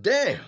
Damn!